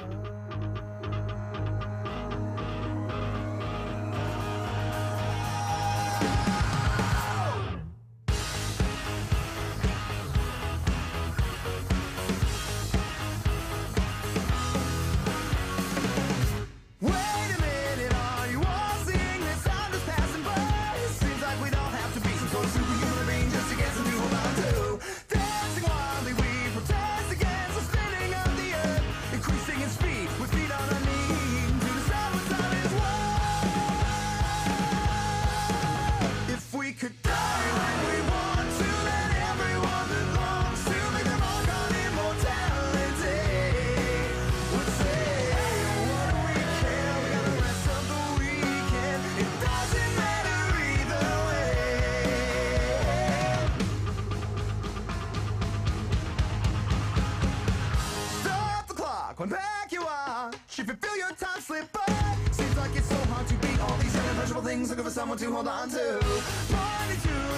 Oh. when back you are. She could feel your time slip by. Seems like it's so hard to beat all these unimaginable things. Looking for someone to hold on to. Party to.